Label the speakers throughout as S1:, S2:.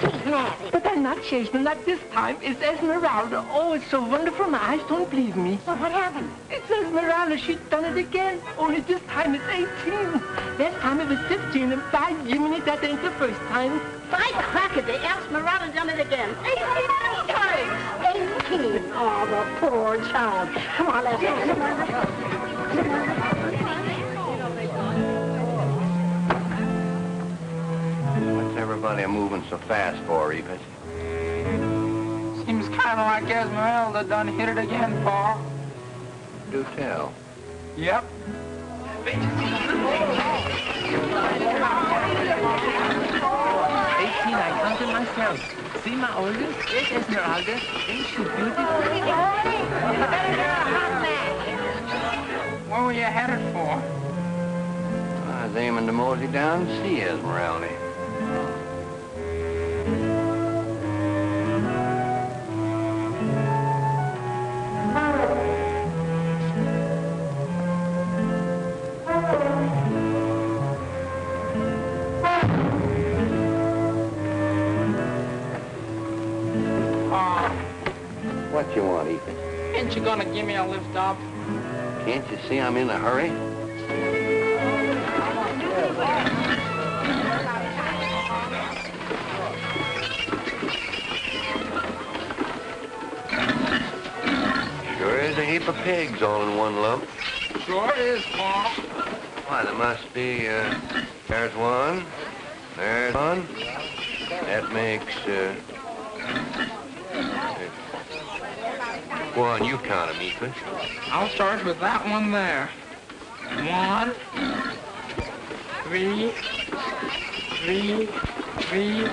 S1: But I'm not chasing not this time. It's Esmeralda. Oh, it's so wonderful. My eyes don't believe me.
S2: Well, what happened?
S1: It's Esmeralda. She's done it again. Only this time it's 18. Last time it was 15. And by Jiminy, that ain't the first time.
S2: By crackety, Esmeralda done it again. 18 times. 18. Oh, the poor child. Come on, let's go.
S3: Everybody moving so fast for, Efus?
S4: Seems kind of like Esmeralda done hit it again, Paul.
S3: Do tell.
S4: Yep.
S1: Eighteen, I counted myself. See my oldest? There's Esmeralda. Ain't she beautiful?
S4: What were you headed for?
S3: I was aiming to mosey down and see Esmeralda.
S4: Pa,
S3: What you want, Ethan?
S4: ain't you gonna give me a lift up?
S3: Can't you see I'm in a hurry? Heap of pigs all in one lump.
S4: Sure is, Paul.
S3: Why, there must be, uh, there's one, there's one. That makes, uh, go on, you count 'em, Ethan.
S4: I'll start with that one there. One, three, three, three.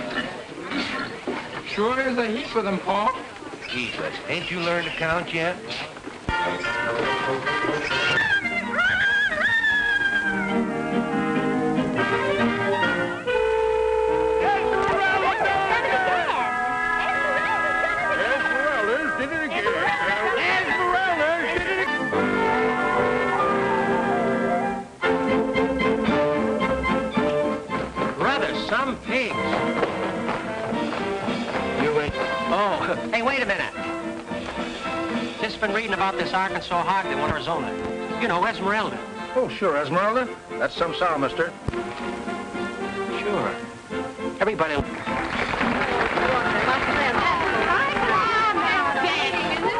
S4: Sure is a heap of them, Paul.
S3: Jesus, ain't you learned to count yet?
S5: Pigs.
S3: You.
S5: Just been reading about this Arkansas hog they want Arizona. You know, Esmeralda.
S6: Oh, sure, Esmeralda. That's some sow, mister.
S5: Sure. Everybody...
S7: This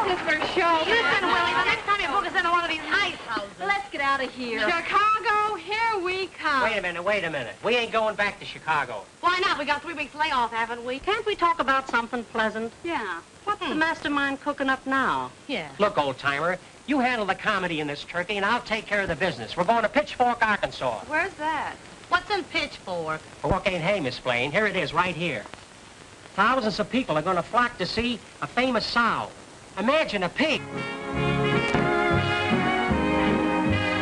S7: is for show. Listen, Willie, the next time you book us into one of these ice houses. Let's get out of here. Chicago, here we come.
S5: Wait a minute, wait a minute. We ain't going back to Chicago.
S7: Why not? We got three weeks layoff, haven't we?
S8: Can't we talk about something pleasant?
S7: Yeah.
S8: What's the mastermind cooking up now?
S7: Yeah.
S5: Look, old-timer, you handle the comedy in this turkey, and I'll take care of the business. We're going to Pitchfork, Arkansas.
S7: Where's that? What's in Pitchfork?
S5: Fork ain't hay, Miss Blaine. Here it is, right here. Thousands of people are going to flock to see a famous sow. Imagine a pig.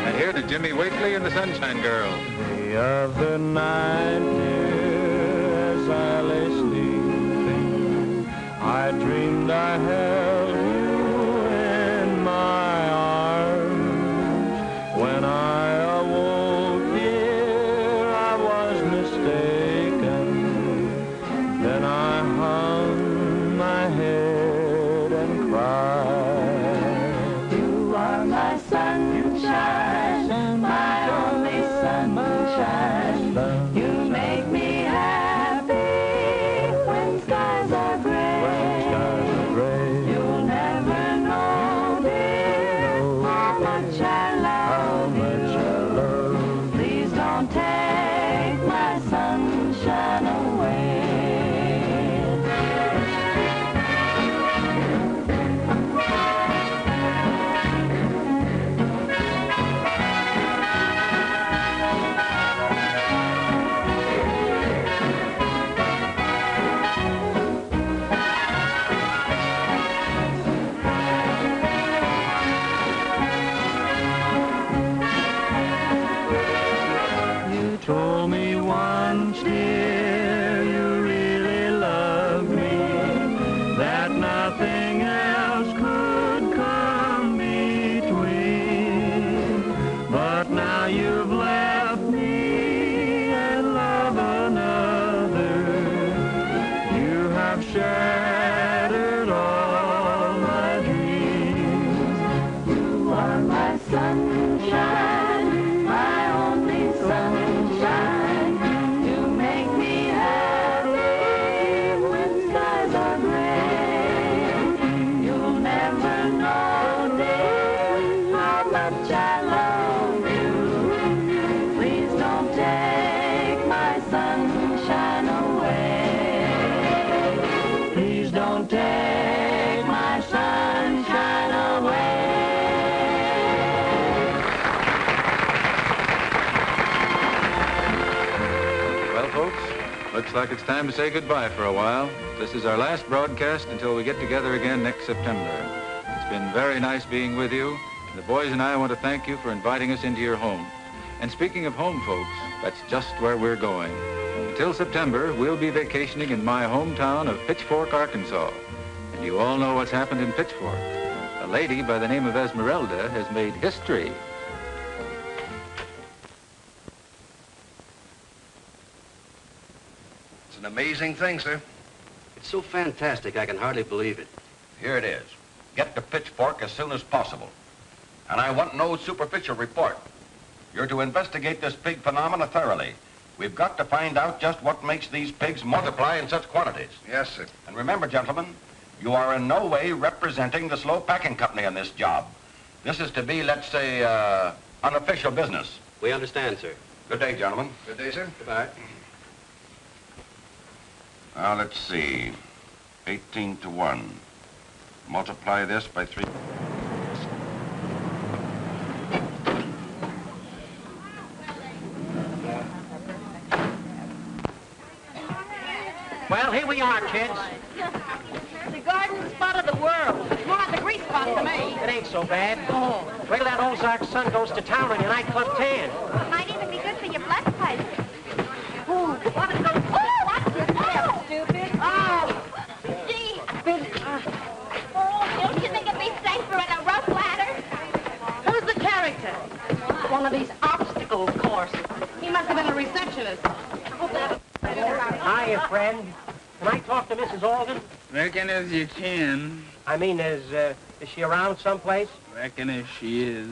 S6: And here to Jimmy Wakely and the Sunshine Girls.
S9: The other night, dear, as I lay sleeping, I dreamed I held
S6: time to say goodbye for a while. This is our last broadcast until we get together again next September. It's been very nice being with you. The boys and I want to thank you for inviting us into your home. And speaking of home, folks, that's just where we're going. Until September, we'll be vacationing in my hometown of Pitchfork, Arkansas. And you all know what's happened in Pitchfork. A lady by the name of Esmeralda has made history.
S3: An amazing thing, sir.
S10: It's so fantastic, I can hardly believe it.
S11: Here it is. Get the Pitchfork as soon as possible. And I want no superficial report. You're to investigate this pig phenomena thoroughly. We've got to find out just what makes these pigs multiply in such quantities.
S3: Yes, sir.
S11: And remember, gentlemen, you are in no way representing the slow packing company on this job. This is to be, let's say, uh, unofficial business.
S10: We understand, sir.
S11: Good day, gentlemen.
S3: Good day, sir.
S10: Goodbye.
S11: Now, let's see. 18 to 1. Multiply this by 3.
S5: Well, here we are, kids.
S2: The garden spot of the world. More like the grease spot to me.
S5: It ain't so bad. Oh. Wait till that Ozark sun goes to town on your nightclub tan.
S7: It might even be good for your blood pressure.
S2: Ooh, what is those? Oh, what's this? Oh, stupid. Oh,
S7: Gee,
S2: uh,
S7: oh, don't you think it'd be safer in a rope ladder?
S2: who's the character? One of these obstacle courses. He must have been a receptionist. I hope that.
S5: Hiya, friend. Can I talk to Mrs. Alden?
S1: Reckon as you can.
S5: I mean, is, uh, is she around someplace?
S1: Reckon as she is.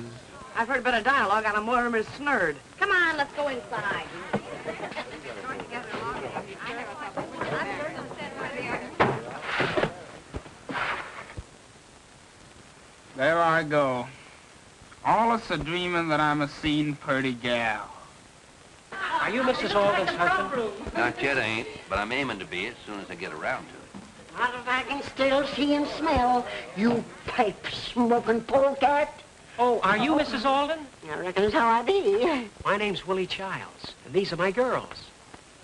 S2: I've heard a bit of dialogue on a Mortimer Snerd.
S7: Come on, let's go inside.
S1: There I go. Allus a dreaming that I'm a seen purty gal.
S5: Are you Mrs. Alden's husband?
S3: Not yet, I ain't, but I'm aiming to be as soon as I get around to it.
S2: Not if I can still see and smell, you pipe-smoking polecat.
S5: Oh, are you Mrs. Alden?
S2: I reckon that's how I be.
S5: My name's Willie Childs, and these are my girls.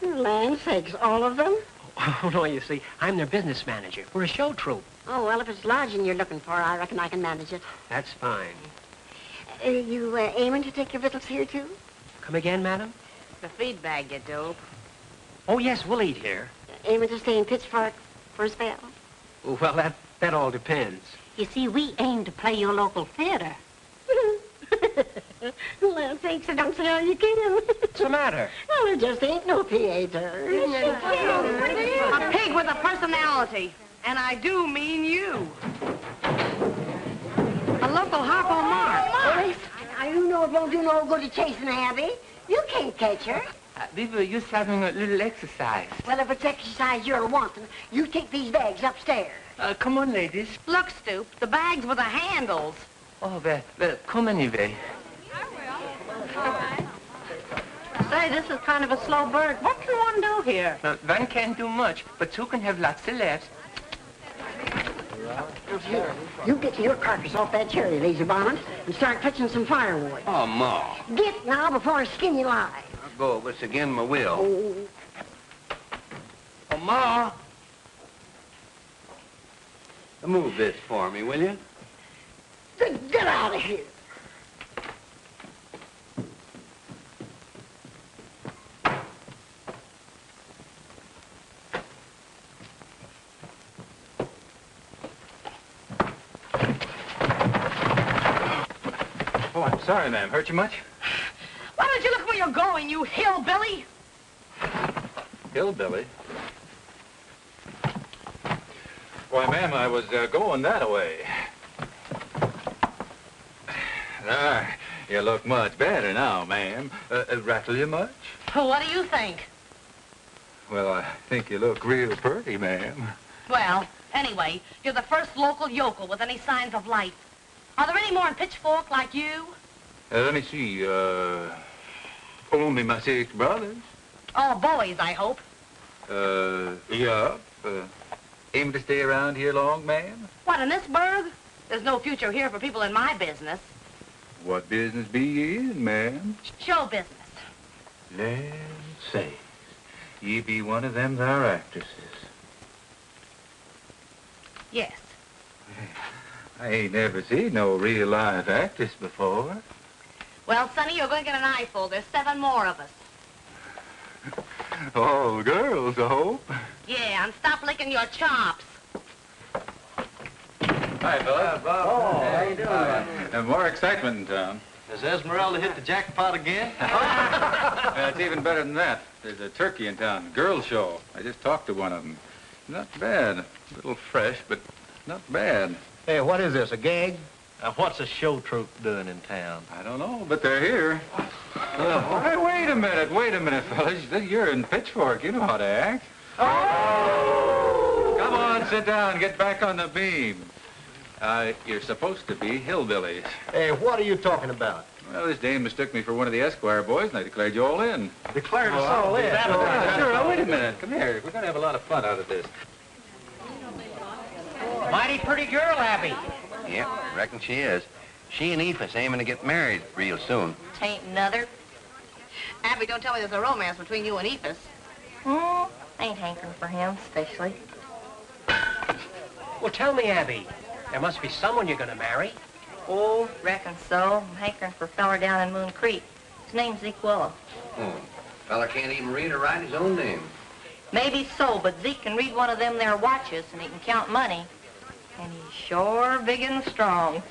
S2: Land sakes, all of them?
S5: Oh, no, you see, I'm their business manager. We're a show troupe.
S2: Oh, well, if it's lodging you're looking for, I reckon I can manage it.
S5: That's fine.
S2: Uh, you uh, aiming to take your victuals here, too?
S5: Come again, madam?
S2: The feed bag, you dope.
S5: Oh, yes, we'll eat here.
S2: Aiming to stay in Pitchfork for a spell?
S5: Well, that, that all depends.
S2: You see, we aim to play your local theater. well, thanks, I don't see how you can.
S5: What's the matter?
S2: Well, there just ain't no theater.
S7: A pig with a personality. And I do mean you. A local Harpo Marx.
S2: Boys, now you know it won't do no good to chasing Abby. You can't catch her.
S1: Uh, we were just having a little exercise.
S2: Well, if it's exercise you're wanting, you take these bags upstairs.
S1: Uh, come on, ladies.
S7: Look, Stoop, the bags with the handles.
S1: Oh, well, well, come anyway. I will. All right.
S12: Say, this is kind of a slow bird. What can one do here?
S1: Well, one can't do much, but two can have lots of laughs.
S2: You, you get your carcass off that cherry, lazy bonnet, and start fetching some firewood.
S3: Oh, Ma.
S2: Get now before I skin you alive.
S3: I'll go if it's again my will.
S2: Oh,
S3: Oh, Ma. Move this for me, will you?
S2: get out of here.
S6: Oh, I'm sorry, ma'am. Hurt you much?
S7: Why don't you look where you're going, you hillbilly?
S6: Hillbilly. Why, ma'am, I was uh, going that way. Ah, you look much better now, ma'am. Uh, uh, rattle you much?
S7: What do you think?
S6: Well, I think you look real pretty, ma'am.
S7: Well, anyway, you're the first local yokel with any signs of life. Are there any more in Pitchfork like you?
S6: Uh, let me see, uh, only my six brothers.
S7: All boys, I hope.
S6: Uh, yup. Uh, aim to stay around here long, ma'am?
S7: What, in this burg? There's no future here for people in my business.
S6: What business be you in, ma'am?
S7: Show business.
S6: Land say, ye be one of them there actresses.
S7: Yes.
S6: I ain't never seen no real live actress before.
S7: Well, Sonny, you're going to get an eyeful. There's seven more of us.
S6: All girls, I hope.
S7: Yeah, and stop licking your chops.
S6: Hi, fellas.
S13: Oh, how you doing?
S6: And more excitement in town.
S13: Has Esmeralda hit the jackpot again?
S6: Uh, it's even better than that. There's a turkey in town, girl show. I just talked to one of them. Not bad. A little fresh, but not bad.
S5: Hey, what is this, a gag?
S13: Now, what's a show troupe doing in town?
S6: I don't know, but they're here. Uh, hey, wait a minute, wait a minute, fellas. You're in Pitchfork. You know how to act. Oh! Come on, sit down. Get back on the beam. Uh, you're supposed to be hillbillies.
S5: Hey, what are you talking about?
S6: Well, this dame mistook me for one of the Esquire boys, and I declared you all in.
S13: Declared us all in.
S6: Yeah, sure. Now, wait a minute. Come here. We're going to have a lot of fun out of this.
S5: Mighty pretty girl, Abby.
S3: Yep, reckon she is. She and Efus aiming to get married real soon.
S7: Tain't another. Abby, don't tell me there's a romance between you and Efus.
S14: Hmm, ain't hankering for him, especially.
S5: Well, tell me, Abby. There must be someone you're going to marry.
S14: Oh, reckon so. I'm hankering for a feller down in Moon Creek. His name's Zeke Willow.
S3: Hmm. Fella can't even read or write his own name.
S14: Maybe so, but Zeke can read one of them there watches, and he can count money. And he's sure big and strong.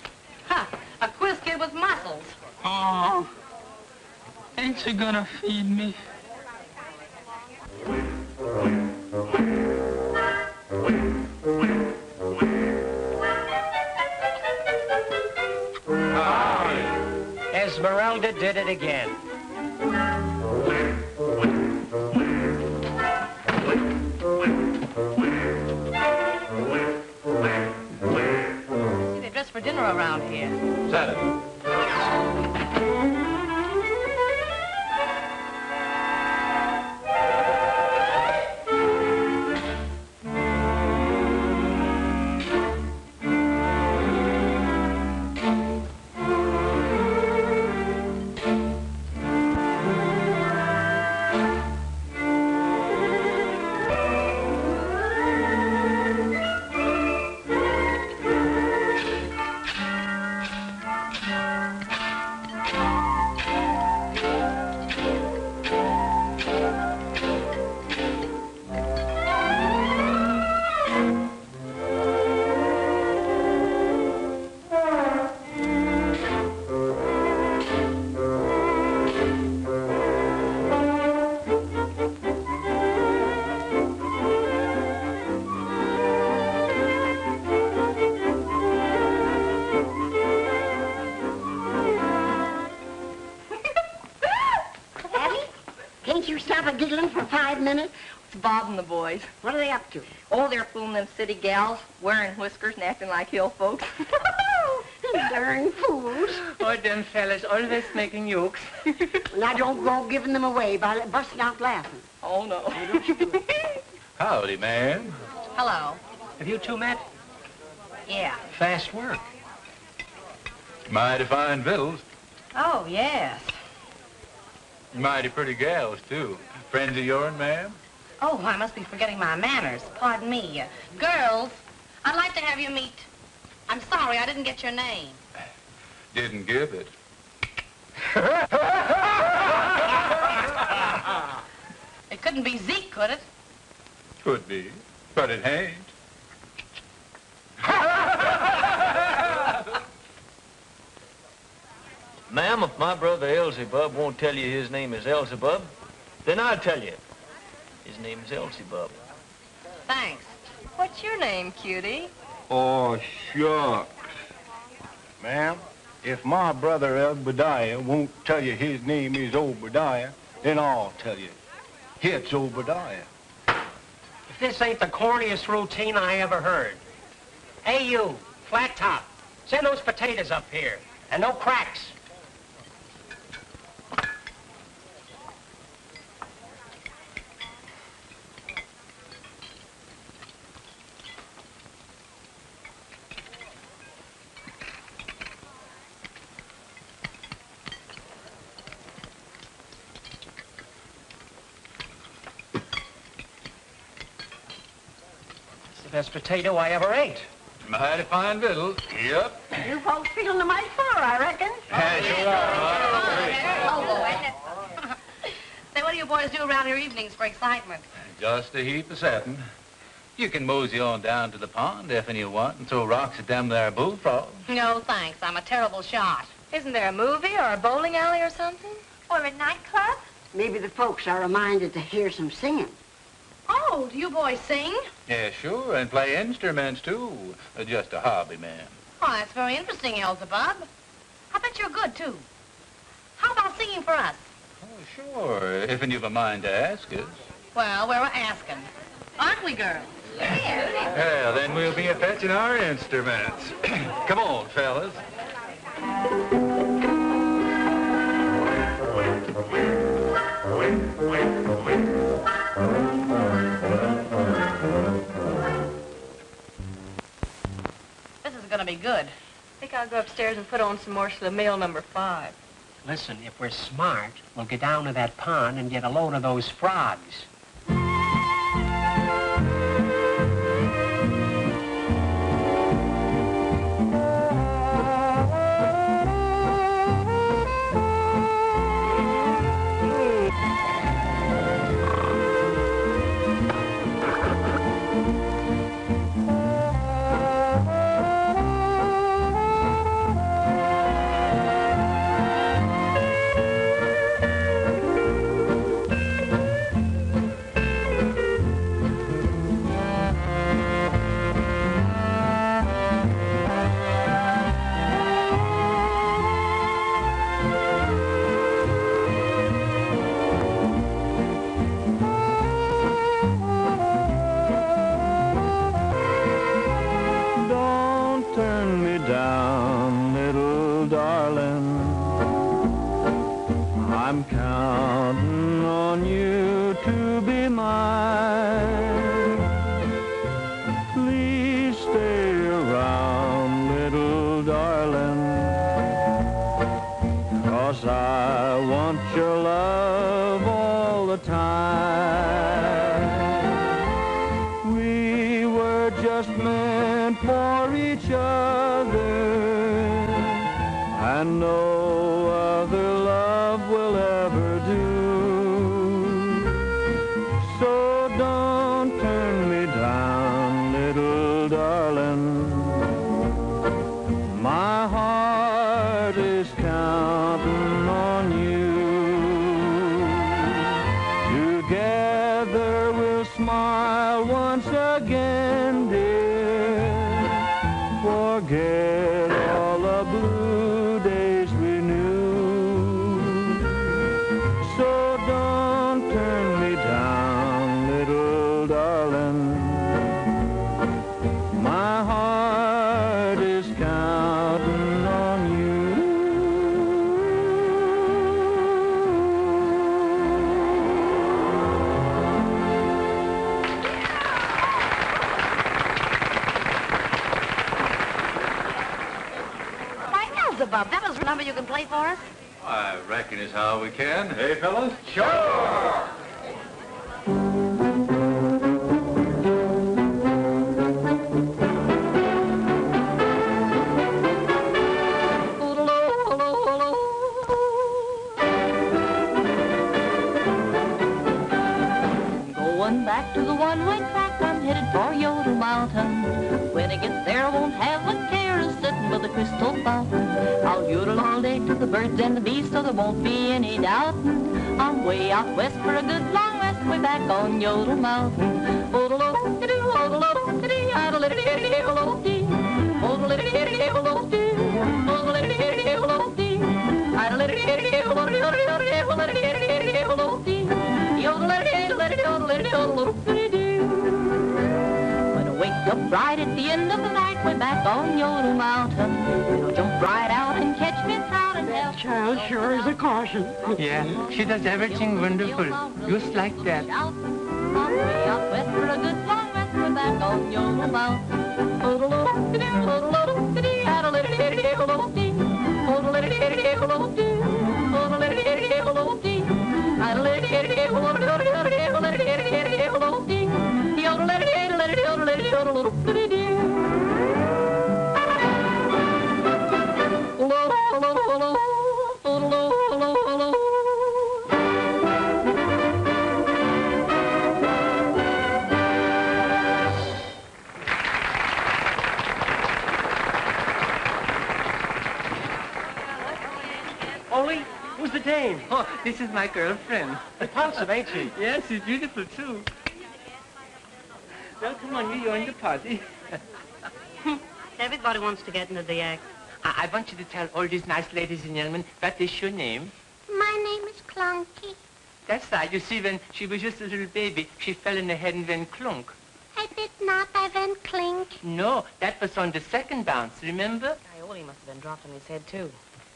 S7: Ha! A quiz kid with muscles.
S4: Oh, ain't you gonna feed me?
S5: Esmeralda did it again.
S7: Around here.
S14: It's and the boys.
S2: What are they up to?
S14: Oh, they're fooling them city gals, wearing whiskers and acting like hill folks.
S2: Darn fools.
S1: Oh, them fellas always making jokes.
S2: Now don't go giving them away by busting out laughing.
S14: oh, no.
S6: Howdy, ma'am.
S7: Hello.
S5: Have you two met?
S7: Yeah.
S5: Fast work.
S6: Mighty fine victuals.
S7: Oh, yes.
S6: Mighty pretty gals, too. Friends of yourn, ma'am?
S7: Oh, I must be forgetting my manners. Pardon me. Uh, girls, I'd like to have you meet... I'm sorry, I didn't get your name.
S6: Didn't give it.
S7: It couldn't be Zeke, could it?
S6: Could be, but it ain't.
S15: Ma'am, if my brother Elzebub won't tell you his name is Elzebub, then I'll tell you. His name's Elzebub.
S7: Thanks.
S5: What's your name, cutie?
S13: Oh, shucks. Ma'am, if my brother Obadiah won't tell you his name is Obadiah, then I'll tell you. It's Obadiah.
S9: If this ain't the corniest routine I ever heard. Hey, you, flat top, send those potatoes up here. And no cracks. Potato I ever ate.
S14: Mighty fine victual. Yep.
S2: You folks feeling the mighty far, I reckon. Yes, you are.
S7: Say, oh, oh, what do you boys do around here evenings for excitement?
S14: Just a heap of satin. You can mosey on down to the pond if you want and throw rocks at them there bullfrogs.
S7: No, thanks. I'm a terrible shot.
S5: Isn't there a movie or a bowling alley or something?
S2: Or a nightclub? Maybe the folks are reminded to hear some singing.
S7: Oh, do you boys sing?
S14: Yeah, sure, and play instruments too. Uh, Just a hobby, man.
S7: Oh, that's very interesting, Elzebub. I bet you're good, too. How about singing for us?
S14: Oh, sure, if you've a mind to ask us.
S7: Well, we're asking. Aren't we, girls? Yeah.
S14: Yeah, then we'll be a-fetching our instruments. Come on, fellas.
S7: This is going to be good.
S5: I think I'll go upstairs and put on some more Schlemiel number five.
S9: Listen, if we're smart, we'll get down to that pond and get a load of those frogs.
S6: Is
S14: how we can. Hey, fellas? Sure!
S16: When I
S14: wake up right at the end of the night, we're back on Yodel Mountain. We'll jump right out and catch me out and help.
S1: Child sure is a caution.
S14: Yeah,
S1: she does everything wonderful, just like that.
S14: Way out west for a good long rest, we're back on Yodel Mountain.
S1: Ollie, this is my girlfriend.
S5: Repulsive, ain't she?
S1: Yes, she's beautiful too. Well, come on, you join the party.
S7: Everybody wants to get into the act.
S1: I, I want you to tell all these nice ladies and gentlemen what is your name.
S17: My name is Clunky.
S1: That's right. You see, when she was just a little baby, she fell in the head and went clunk.
S17: I did not. I went clink.
S1: No, that was on the second bounce, remember?
S7: Coyote must have been dropped on his head, too.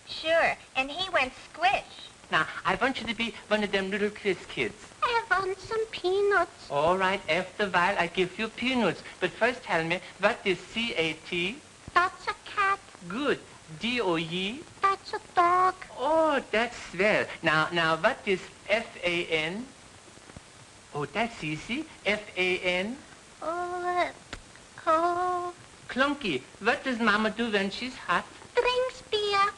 S17: Sure, and he went squish.
S1: Now, I want you to be one of them little quiz kids.
S17: I want some peanuts.
S1: All right, after a while, I give you peanuts. But first tell me, what is C-A-T?
S17: That's a cat.
S1: Good. D-O-E?
S17: That's a dog.
S1: Oh, that's swell. Now, now, what is F-A-N? Oh, that's easy. F-A-N?
S17: Oh, uh, oh,
S1: Clunky. What does Mama do when she's hot?
S17: drinks beer.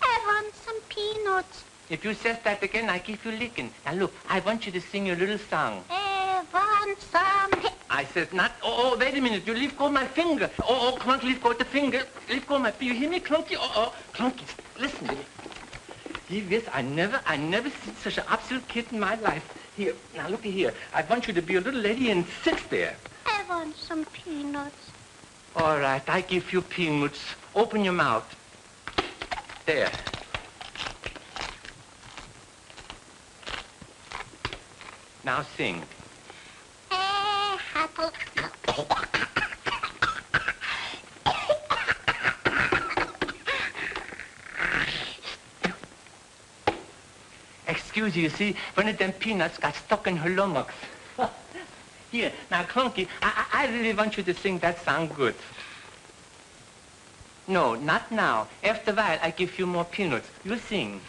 S17: I want some peanuts.
S1: If you says that again, I give you licking. Now look, I want you to sing your little song.
S17: I want some.
S1: I said not. Oh, oh, wait a minute. You leave go my finger. Oh, oh, Clunky, leave go the finger. Leave go my. You hear me, Clunky? Oh, oh, Clunky, listen to me. He this, I never, I never seen such an absolute kid in my life. Here, now looky here. I want you to be a little lady and sit there.
S17: I want some peanuts.
S1: All right, I give you peanuts. Open your mouth. There. Now sing. Excuse you, you see, one of them peanuts got stuck in her lummox. Here, now, Clunky, I, I, I really want you to sing that song good. No, not now. After a while, I give you more peanuts. You sing.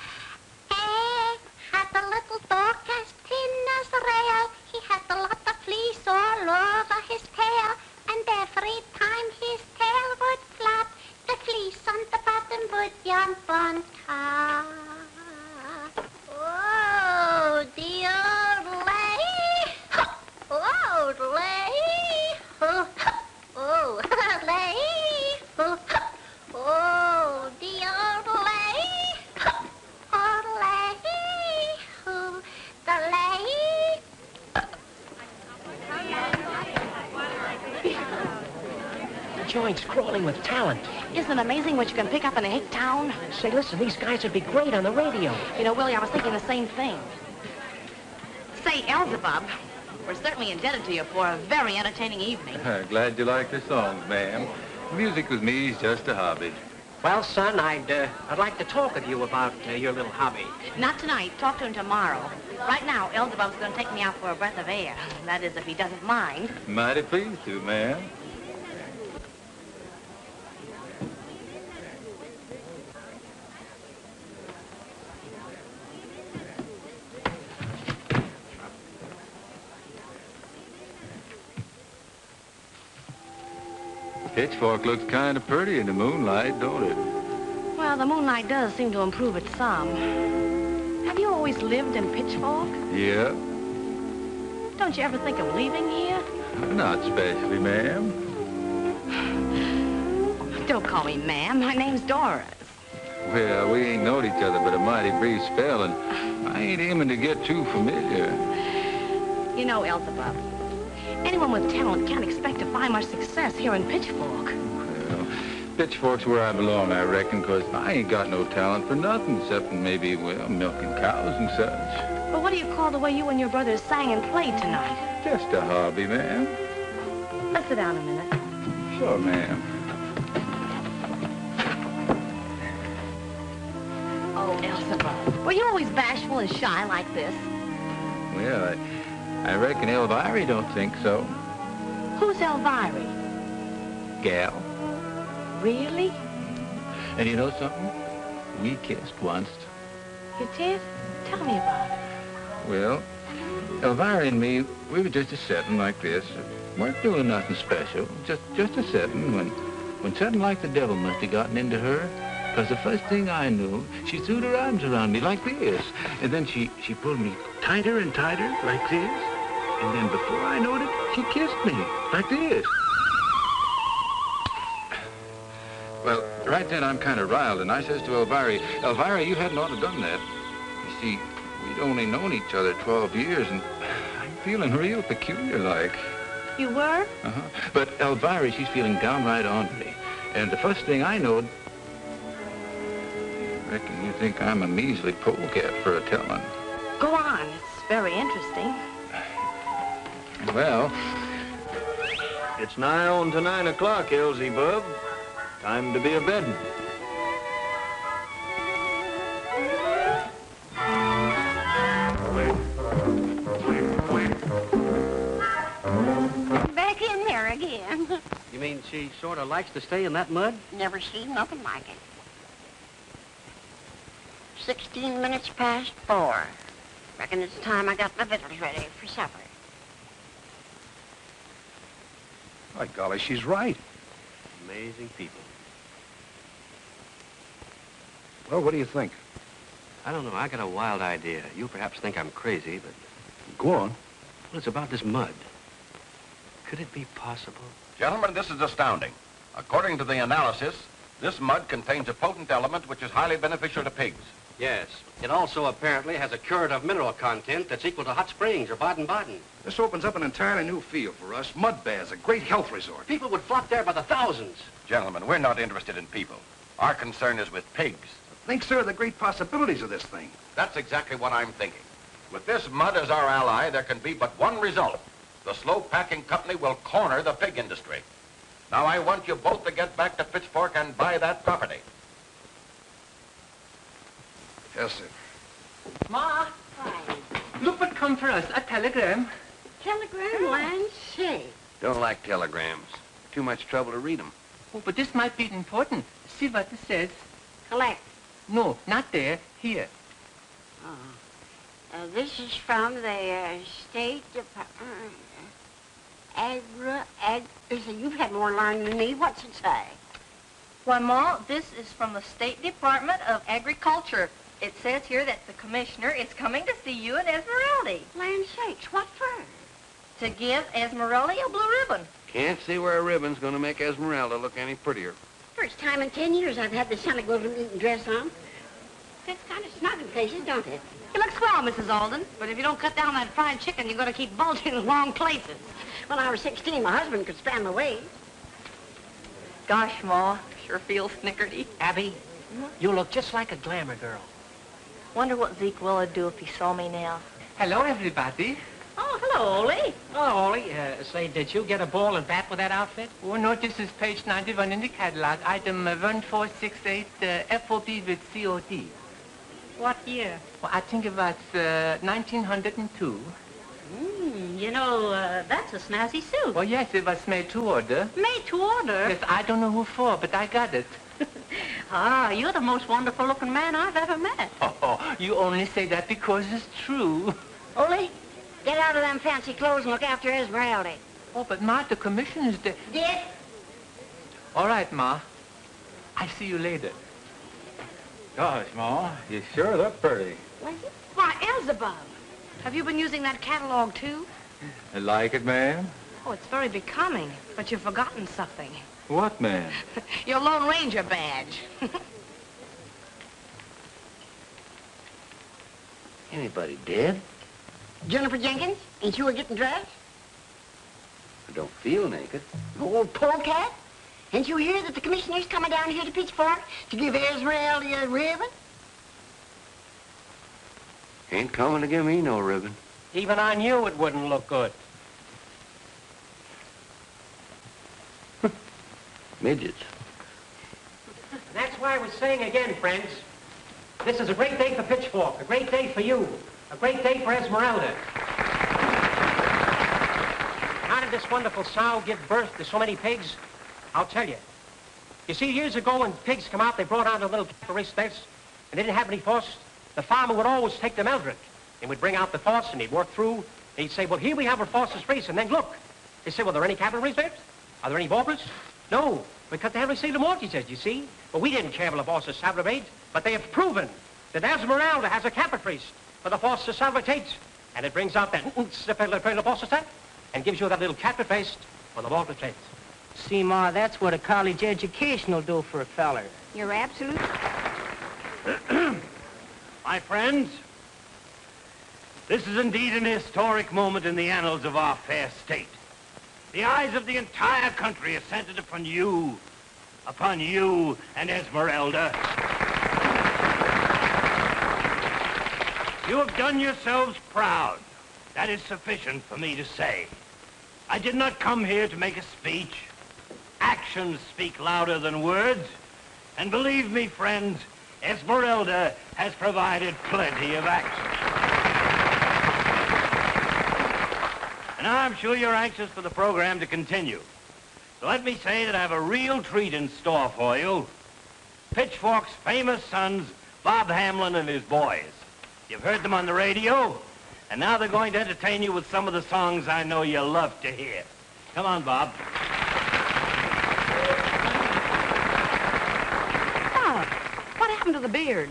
S17: Jump on
S7: Isn't it amazing what you can pick up in a hick town?
S5: Say, listen, these guys would be great on the radio.
S7: You know, Willie, I was thinking the same thing. Say, Elzebub, we're certainly indebted to you for a very entertaining evening.
S6: Glad you like the songs, ma'am. Music with me is just a hobby.
S5: Well, son, I'd, uh, I'd like to talk with you about uh, your little hobby.
S7: Not tonight. Talk to him tomorrow. Right now, Elzebub's going to take me out for a breath of air. That is, if he doesn't mind.
S6: Mighty pleased to, ma'am. Pitchfork looks kind of pretty in the moonlight, don't it?
S7: Well, the moonlight does seem to improve it some. Have you always lived in Pitchfork?
S6: Yeah,
S7: Don't you ever think of leaving here?
S6: not specially, ma'am.
S7: Don't call me ma'am. My name's Doris.
S6: Well, we ain't known each other but a mighty brief spell, and I ain't aiming to get too familiar.
S7: You know, Elzebub, anyone with talent can't expect to find much success here in Pitchfork.
S6: Well, Pitchfork's where I belong, I reckon, 'cause I ain't got no talent for nothing except maybe, well, milking cows and such.
S7: But what do you call the way you and your brothers sang and played tonight?
S6: Just a hobby, ma'am.
S7: Let's sit down a minute.
S6: Sure, ma'am.
S7: Oh, Elzebub, were you always bashful and shy like this?
S6: Well, I, I reckon Elvira don't think so.
S7: Who's Elvira?
S6: Gal.
S7: Really?
S6: And you know something? We kissed once.
S7: You did? Tell me about it.
S6: Well, Elvira and me, we were just a setting like this. weren't doing nothing special. Just just a setting when when something like the devil must have gotten into her. Because the first thing I knew, she threw her arms around me like this. And then she, she pulled me tighter and tighter like this. And then before I knowed it, she kissed me like this. Well, right then I'm kind of riled, and I says to Elvira, Elvira, you hadn't ought to done that. You see, we'd only known each other 12 years, and I'm feeling real peculiar like.
S7: You were?
S6: Uh-huh. But Elvira, she's feeling downright ornery. And the first thing I knowed, reckon you think I'm a measly polecat for a telling.
S7: Go on. It's very interesting.
S6: Well,
S9: It's nigh on to nine o'clock, Elzebub. Time to be a bedding.
S2: Back in there again.
S10: You mean she sort of likes to stay in that mud?
S2: Never seen nothing like it. Sixteen minutes past four. Reckon it's time I got my victuals ready for supper.
S13: By golly, she's right.
S10: Amazing people.
S13: Well, what do you think?
S10: I don't know. I got a wild idea. You perhaps think I'm crazy, but...
S13: Go on.
S10: Well, it's about this mud. Could it be possible?
S11: Gentlemen, this is astounding. According to the analysis, this mud contains a potent element which is highly beneficial to pigs.
S10: Yes. It also apparently has a curative mineral content that's equal to hot springs or Baden-Baden.
S13: This opens up an entirely new field for us. Mud baths, a great health resort.
S10: People would flock there by the thousands.
S11: Gentlemen, we're not interested in people. Our concern is with pigs.
S13: Think, sir, of the great possibilities of this thing.
S11: That's exactly what I'm thinking. With this mud as our ally, there can be but one result. The slow packing company will corner the pig industry. Now, I want you both to get back to Pitchfork and buy that property.
S13: Yes, sir.
S1: Ma, look what come for us, a telegram.
S2: Telegram land say.
S3: Don't like telegrams. Too much trouble to read them.
S1: Oh, but this might be important. See what it says.
S2: Collect.
S1: No, not there, here.
S2: Oh. Uh, this is from the uh, State Department. Agra, ag, listen, you've had more learning than me. What's it say?
S14: Why, Ma, this is from the State Department of Agriculture. It says here that the commissioner is coming to see you in Esmeralda.
S2: Land sakes, what for?
S14: To give Esmeralda a blue ribbon.
S3: Can't see where a ribbon's gonna make Esmeralda look any prettier.
S2: First time in ten years I've had the Santa Claus dress on. Fits kind of snug in places, don't it?
S7: You look swell, Mrs. Alden, but if you don't cut down that fried chicken, you're going to keep bulging in the wrong places.
S2: When I was 16, my husband could span the waist.
S14: Gosh, Ma, sure feels snickerty.
S10: Abby, you look just like a glamour girl.
S14: I wonder what Zeke Will'd do if he saw me now.
S1: Hello, everybody.
S7: Oh, hello, Ole.
S10: Oh, Ollie, uh, say, did you get a ball and bat with that outfit?
S1: Oh, no, this is page 91 in the catalog, item uh, 1468, uh, FOB with COD.
S7: What year?
S1: Well, I think it was uh, 1902.
S7: Mm, you know, uh, that's a snazzy suit.
S1: Oh, yes, it was made to order.
S7: Made to order?
S1: Yes, I don't know who for, but I got it.
S7: Ah, you're the most wonderful-looking man I've ever met.
S1: Oh, you only say that because it's true.
S2: Ole, get out of them fancy clothes and look after Esmeralda.
S1: Oh, but Ma, the commissioner's there.
S2: Dick?
S1: All right, Ma. I'll see you later.
S6: Gosh, Ma, you sure look pretty.
S7: Why, Elzebub, have you been using that catalog, too?
S6: I like it, ma'am.
S7: Oh, it's very becoming, but you've forgotten something.
S6: What, man?
S7: Your Lone Ranger badge.
S3: Anybody dead?
S2: Juniper Jenkins, ain't you a getting dressed?
S3: I don't feel naked.
S2: Old polecat? Ain't you hear that the commissioner's coming down here to Pitchfork to give Israel a uh, ribbon?
S3: Ain't coming to give me no ribbon.
S5: Even on you, it wouldn't look good.
S3: Midgets.
S5: That's why I was saying again, friends, this is a great day for Pitchfork, a great day for you, a great day for Esmeralda. How did this wonderful sow give birth to so many pigs? I'll tell you. You see, years ago when pigs come out, they brought out a little race nest, and they didn't have any force. The farmer would always take the Eldred, and would bring out the force, and he'd work through, and he'd say, well, here we have our forces race, and then look. They say, well, are there any cavalry there? Are there any baubles? No, because they haven't received the mortgages, you see. But we didn't care for the forces salvage, but they have proven that Esmeralda has a capital for the forces salvage, and it brings out that bosses that and gives you that little capital for the mortgage trades.
S18: See, Ma, that's what a college education will do for a feller.
S7: You're absolute.
S19: My friends, this is indeed an historic moment in the annals of our fair state. The eyes of the entire country are centered upon you, upon you and Esmeralda. You have done yourselves proud. That is sufficient for me to say. I did not come here to make a speech. Actions speak louder than words. And believe me, friends, Esmeralda has provided plenty of action. And I'm sure you're anxious for the program to continue. So let me say that I have a real treat in store for you. Pitchfork's famous sons, Bob Hamline and his boys. You've heard them on the radio, and now they're going to entertain you with some of the songs I know you love to hear. Come on, Bob.
S7: Bob, what happened to the beard?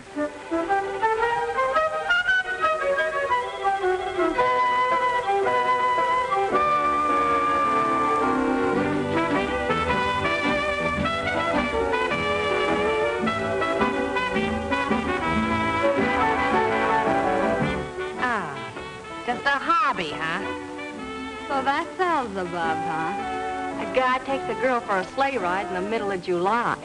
S20: Huh?
S7: So that sounds above, huh?
S20: A guy takes a girl for a sleigh ride in the middle of July.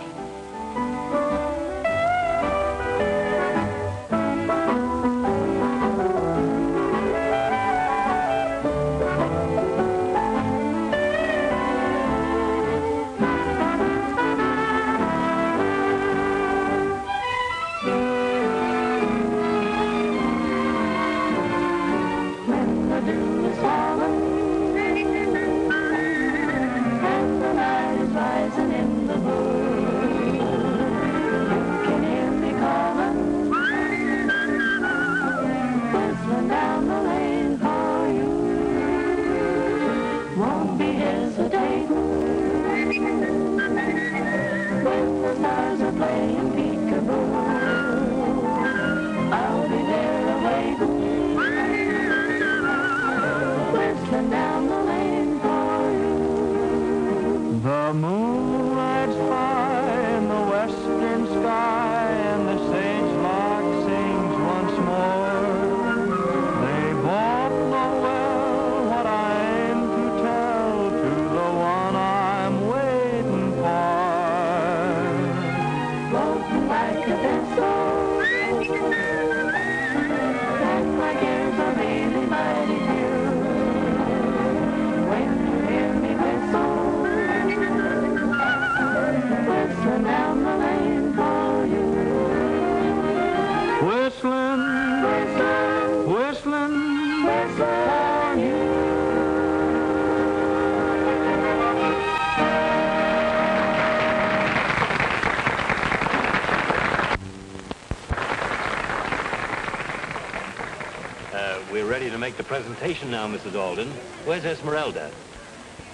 S21: The
S19: presentation now, Mrs. Alden. Where's Esmeralda?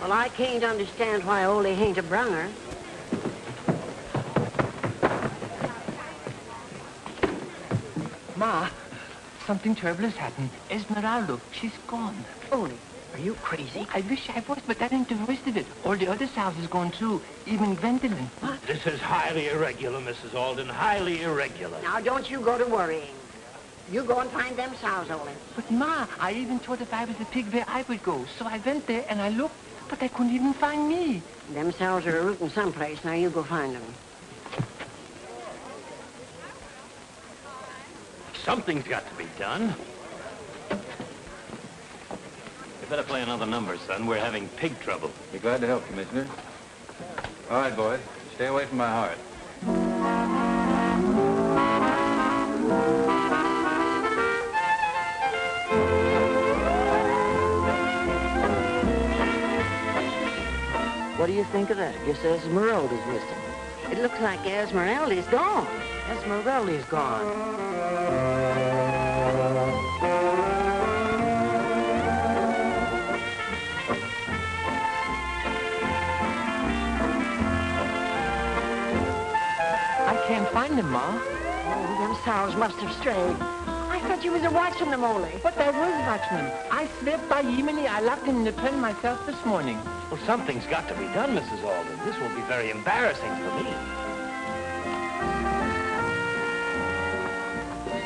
S2: Well, I can't understand why Ole ain't a brung her.
S1: Ma, something terrible has happened. Esmeralda, she's gone.
S2: Ole, are you crazy?
S1: I wish I was, but that ain't the worst of it. All the other sows is gone too, even Gwendolyn.
S19: This is highly irregular, Mrs. Alden. Highly irregular.
S2: Now, don't you go to worrying. You go and find them sows, Ole.
S1: But Ma, I even thought if I was a pig where I would go. So I went there and I looked, but I couldn't even find me.
S2: Them sows are rooting someplace. Now you go find them.
S19: Something's got to be done. You better play another number, son. We're having pig trouble.
S6: Be glad to help, Commissioner. All right, boys. Stay away from my heart.
S2: What do you think of that? Guess Esmeralda's missing. It looks like Esmeralda's gone.
S22: Esmeralda's gone.
S1: I can't find them, Ma.
S2: Oh, them sows must have strayed. I thought you was a watching them, Ole.
S1: But I was watching them. I swept by Yemeni. I locked them in the pen myself this morning.
S19: Well, something's got to be done, Mrs. Alden. This will be very embarrassing for me.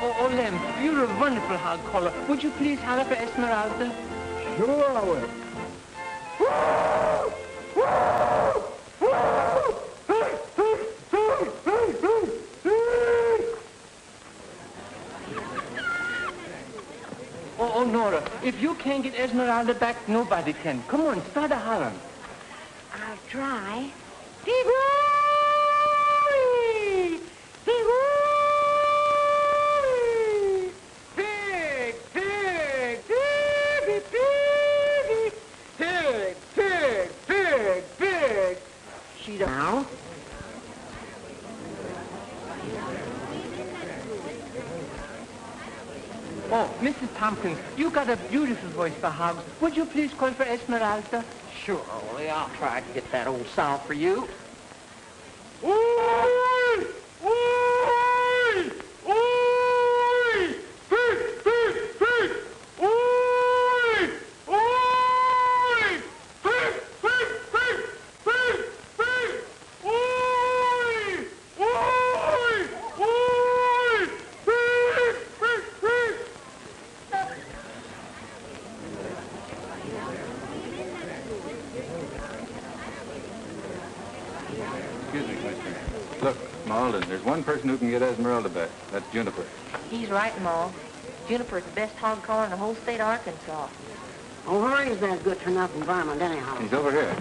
S1: Oh, oh, Lem, you're a wonderful hog caller. Would you please holler for Esmeralda?
S23: Sure I will.
S1: Oh, Nora, if you can't get Esmeralda back, nobody can. Come on, start a holler.
S2: I'll try.
S1: Pig, Tompkins, you got a beautiful voice for hogs. Would you please call for Esmeralda?
S22: Sure, Ole. I'll try to get that old sow for you.
S6: Excuse me, Commissioner. Look, Ma Alden, there's one person who can get Esmeralda back. That's Juniper.
S24: He's right, Ma. Juniper's the best hog caller in the whole state of Arkansas.
S2: Oh, where is that good-for-nothing varmint, anyhow?
S6: He's over here.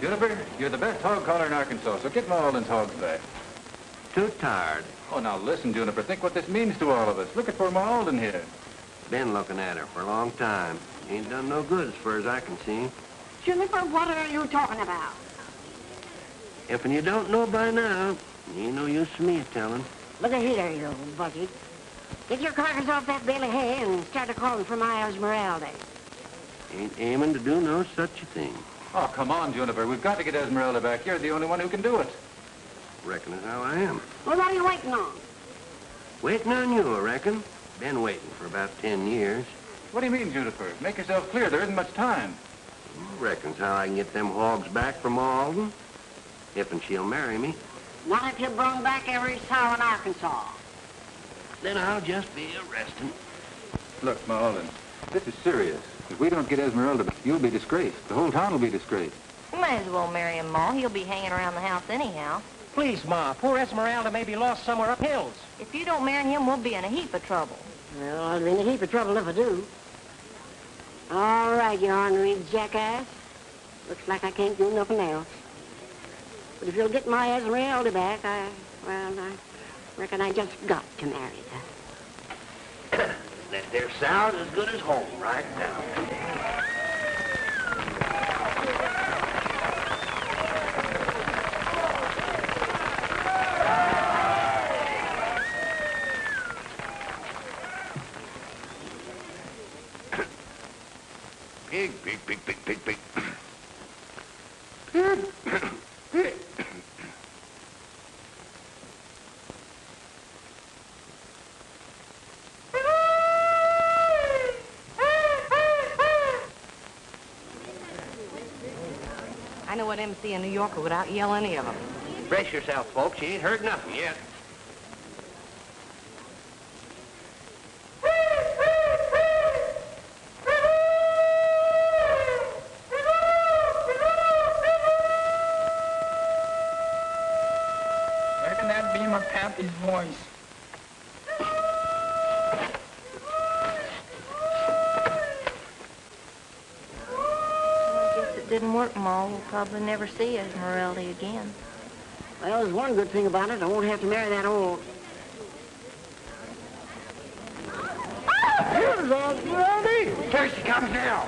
S6: Juniper, you're the best hog caller in Arkansas, so get Ma Alden's hogs back.
S3: Too tired.
S6: Oh, now listen, Juniper. Think what this means to all of us. Look at poor Ma Alden here.
S3: Been looking at her for a long time. Ain't done no good as far as I can see.
S2: Juniper, what are you talking about?
S3: If you don't know by now, ain't no use for me telling.
S2: Look at here, you old bucket. Get your carcass off that bale of hay and start a calling for my Esmeralda.
S3: Ain't aiming to do no such a thing.
S6: Oh, come on, Juniper. We've got to get Esmeralda back. You're the only one who can do it.
S3: Reckon as how I am.
S2: Well, what are you waiting on?
S3: Waiting on you, I reckon. Been waiting for about ten years.
S6: What do you mean, Juniper? Make yourself clear. There isn't much time.
S3: Reckons how I can get them hogs back from Alden. If and she'll marry me.
S2: Not if you bring back every sow in Arkansas.
S3: Then I'll just be arresting.
S6: Look, Ma Alden, this is serious. If we don't get Esmeralda you'll be disgraced. The whole town will be disgraced.
S24: You might as well marry him, Ma. He'll be hanging around the house anyhow.
S5: Please, Ma, poor Esmeralda may be lost somewhere up hills.
S24: If you don't marry him, we'll be in a heap of trouble.
S2: Well, I'll be in a heap of trouble if I do. All right, you ornery jackass. Looks like I can't do nothing else. But if you'll get my Esmeralda back, I, well, I reckon I just got to marry her.
S3: That there sound as good as home right now. Pig, pig, pig, pig, pig, pig. Pig. Pig.
S7: I know what MC in New York without yelling any of them.
S3: Brace yourself, folks. You ain't heard nothing yet.
S4: Reckon that'd be my pappy's voice.
S24: I guess it didn't work, Ma. We'll probably never see Esmeralda again.
S2: Well, there's one good thing about it. I won't have to marry that old...
S23: Here's Osvaldi!
S3: Here she comes now.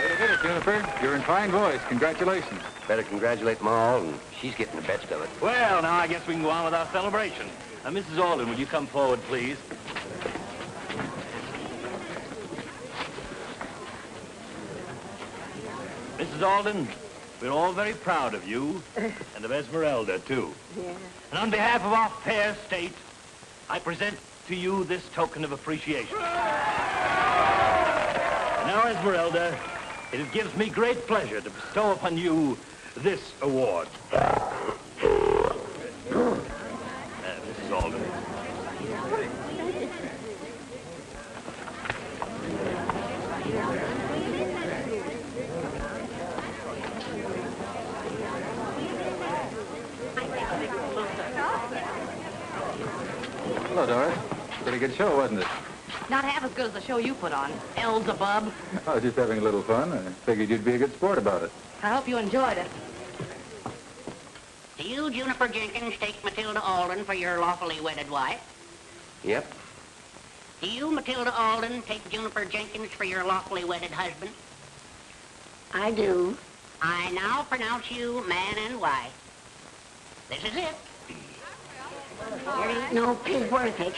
S6: Wait a minute, Juniper. You're in fine voice. Congratulations.
S3: Better congratulate Ma Alden. She's getting the best of it.
S19: Well, now I guess we can go on with our celebration. Uh, now, Mrs. Alden, will you come forward, please? Alden, we're all very proud of you, and of Esmeralda, too.
S2: Yeah.
S19: And on behalf of our fair state, I present to you this token of appreciation. And now, Esmeralda, it gives me great pleasure to bestow upon you this award. Uh, Mrs. Alden.
S6: Hello, Doris. Pretty good show, wasn't it?
S7: Not half as good as the show you put on, Elzebub.
S6: I was just having a little fun. I figured you'd be a good sport about it.
S7: I hope you enjoyed it.
S25: Do you, Juniper Jenkins, take Matilda Alden for your lawfully wedded wife?
S3: Yep.
S25: Do you, Matilda Alden, take Juniper Jenkins for your lawfully wedded husband?
S2: I do.
S25: I now pronounce you man and wife. This is it.
S2: There ain't no pig worth it.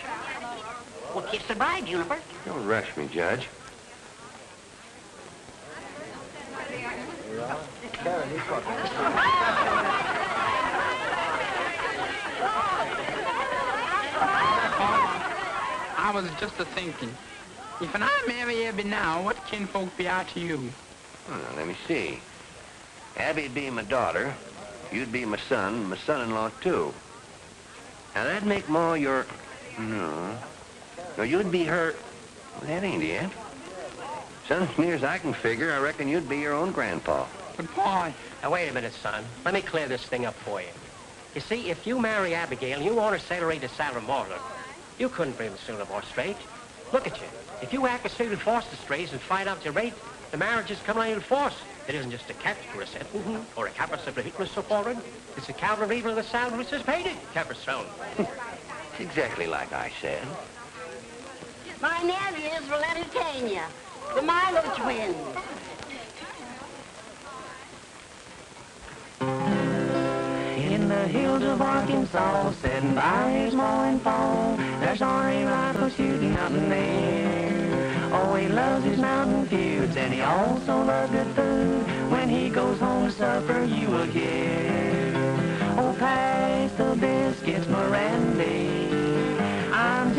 S25: Well, kiss the bride, Juniper.
S3: Don't rush me, Judge.
S4: I was just a thinking. If an I marry Abby now, what kinfolk be I to you?
S3: Oh, well, let me see. Abby'd be my daughter. You'd be my son, my son-in-law, too. Now, that'd make Ma your... No. No, you'd be her... Well, that ain't it. Son, as near as I can figure, I reckon you'd be your own grandpa.
S4: But, Pa...
S5: Now, wait a minute, son. Let me clear this thing up for you. You see, if you marry Abigail and you want her sailor to Sarah you couldn't bring the Silvermore straight. Look at you. If you act as Stephen Foster strays and find out your rate, the marriage is coming out in force. It isn't just a catch for a sentence mm-hmm. or a capper of hitman so forward. It's a even of the sound which is painted. Capper sound.
S3: It's exactly like I said.
S2: My nephews will entertain you. The Milo twins.
S20: In the hills of Arkansas, sitting by his mowing fall, there's Army rifle shooting out in there. Oh, he loves his mountain feuds, and he also loves good food. When he goes home to supper, you will hear. Oh, pass the biscuits, Mirandy.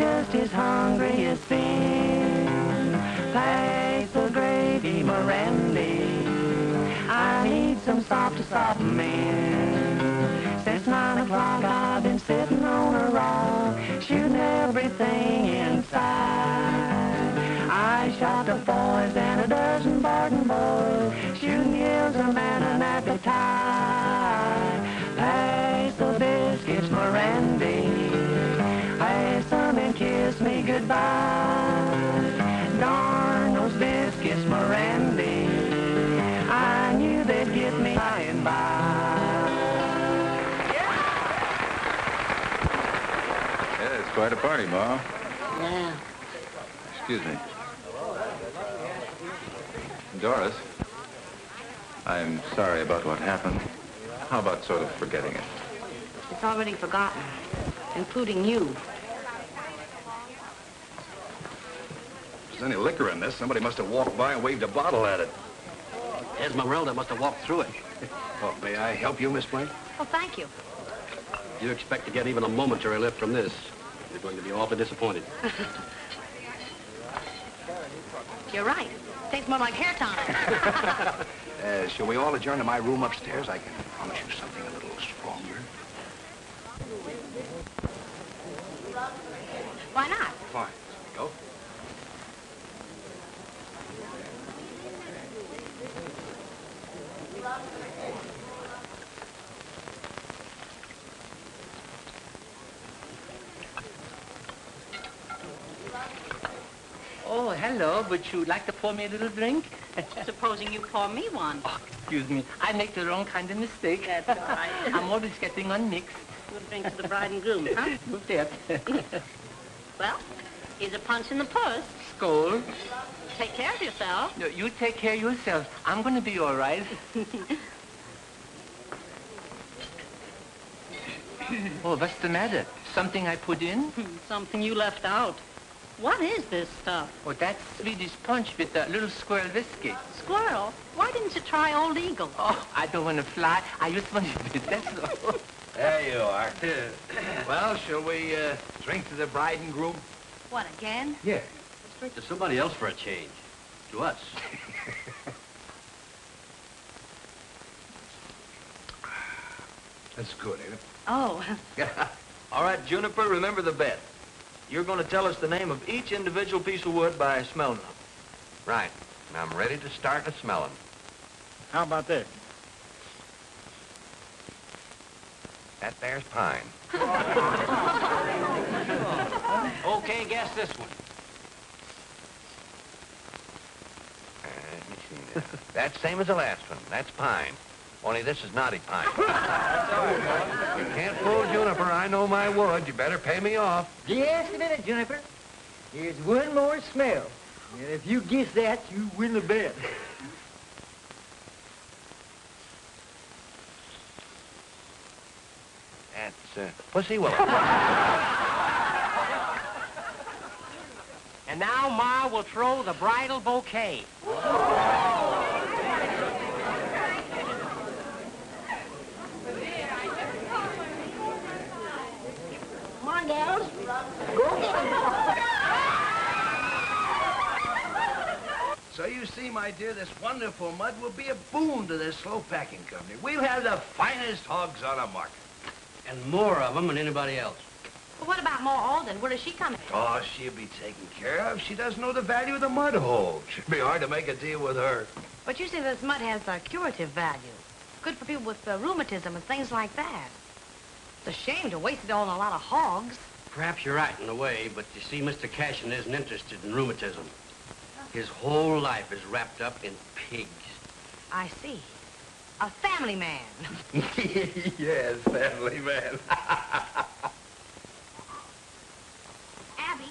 S20: Just as hungry as sin. Pass the gravy, Mirandy. I need some soft to soften me. Since nine o'clock I've been sitting on a rock, shooting everything inside. I shot the boys and a dozen Barton boys, shooting gives a man an appetite.
S6: Party, Ma.
S2: Yeah.
S6: Excuse me. Doris, I'm sorry about what happened. How about sort of forgetting it?
S7: It's already forgotten, including you.
S13: If there's any liquor in this, somebody must have walked by and waved a bottle at it.
S5: Esmeralda must have walked through it.
S13: Oh, may I help you, Miss Blaine?
S7: Oh, thank you.
S10: You expect to get even a momentary lift from this. You're going to be awfully disappointed.
S7: You're right. Tastes more like hair tonic.
S13: Uh, shall we all adjourn to my room upstairs? I can promise you something a little stronger.
S7: Why not?
S1: Oh, hello. Would you like to pour me a little drink?
S7: Supposing you pour me one.
S1: Oh, excuse me. I make the wrong kind of mistake.
S7: That's all right.
S1: I'm always getting unmixed.
S7: We'll drink to the bride and groom, huh?
S1: Good that.
S7: Well, here's a punch in the purse.
S1: Skull.
S7: Take care of yourself.
S1: No, you take care of yourself. I'm going to be all right. oh, what's the matter? Something I put in?
S7: Hmm, something you left out. What is this stuff?
S1: Oh, that's Swedish punch with a little squirrel whiskey.
S7: Squirrel? Why didn't you try Old Eagle?
S1: Oh, I don't want to fly. I just want to that's all.
S13: There you are. well, shall we uh, drink to the bride and groom?
S7: What, again?
S13: Yeah.
S10: Let's drink to somebody else for a change. To us.
S13: That's good, ain't it?
S7: Oh,
S15: All right, Juniper, remember the bet. You're going to tell us the name of each individual piece of wood by smelling them.
S3: Right. And I'm ready to start a smelling.
S23: How about this?
S3: That there's pine.
S19: Okay, guess this one.
S3: Uh, let me see now. That's same as the last one. That's pine. Only this is knotty pine. you can't fool Juniper. I know my wood. You better pay me off.
S26: Just a minute, Juniper. Here's one more smell. And if you guess that, you win the bet.
S3: That's uh, pussy willow.
S5: And now Ma will throw the bridal bouquet.
S2: Come. Go.
S13: So you see, my dear, this wonderful mud will be a boon to this slow packing company. We'll have the finest hogs on the market.
S10: And more of them than anybody else.
S7: But what about Ma Alden? Where does she come in?
S13: Oh, she'll be taken care of. She doesn't know the value of the mud hole. Should be hard to make a deal with her.
S7: But you see, this mud has a curative value. Good for people with uh, rheumatism and things like that. It's a shame to waste it on a lot of hogs.
S10: Perhaps you're right in a way, but you see, Mr. Cashin isn't interested in rheumatism. His whole life is wrapped up in pigs.
S7: I see. A family man.
S13: yes, family man.
S7: Abby,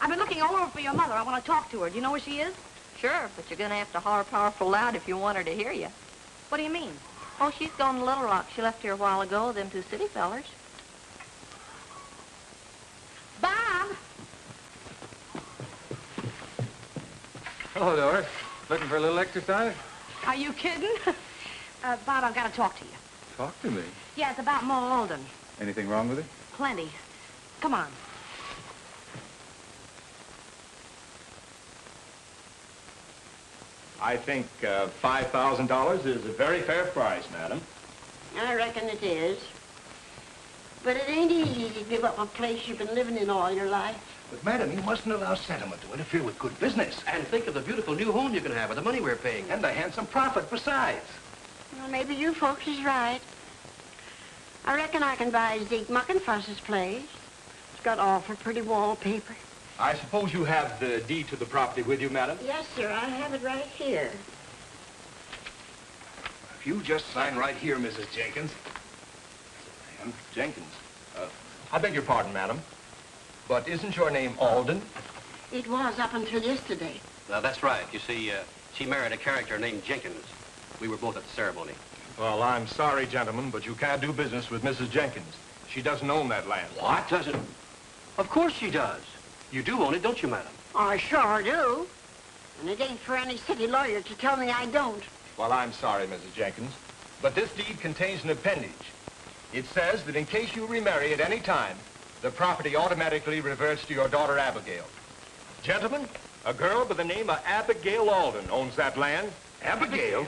S7: I've been looking all over for your mother. I want to talk to her. Do you know where she is?
S24: Sure, but you're going to have to holler powerful loud if you want her to hear you.
S7: What do you mean?
S24: Oh, she's gone to Little Rock. She left here a while ago, them two city fellers.
S7: Bob!
S6: Hello, Doris. Looking for a little exercise?
S7: Are you kidding? uh, Bob, I've got to talk to you.
S6: Talk to me.
S7: Yeah, it's about Ma Alden.
S6: Anything wrong with it?
S7: Plenty. Come on.
S23: I think uh, $5,000 is a very fair price, madam.
S2: I reckon it is. But it ain't easy to give up a place you've been living in all your life.
S13: But, madam, you mustn't allow sentiment to interfere with good business.
S10: And think of the beautiful new home you can have with the money we're paying.
S13: And the handsome profit besides.
S2: Well, maybe you folks is right. I reckon I can buy Zeke Muckenfuss's place. It's got awful pretty wallpaper.
S23: I suppose you have the deed to the property with you, madam?
S2: Yes, sir, I have it right here.
S13: If you just sign right here, Mrs. Jenkins.
S23: Ma'am, Jenkins. Uh, I beg your pardon, madam. But isn't your name Alden?
S2: It was up until yesterday.
S10: Uh, that's right. You see, uh, she married a character named Jenkins. We were both at the ceremony.
S23: Well, I'm sorry, gentlemen, but you can't do business with Mrs. Jenkins. She doesn't own that land.
S10: What? Doesn't? Of course she does. You do own it, don't you, madam?
S2: I sure do. And it ain't for any city lawyer to tell me I don't.
S23: Well, I'm sorry, Mrs. Jenkins, but this deed contains an appendage. It says that in case you remarry at any time, the property automatically reverts to your daughter Abigail. Gentlemen, a girl by the name of Abigail Alden owns that land,
S13: Abigail?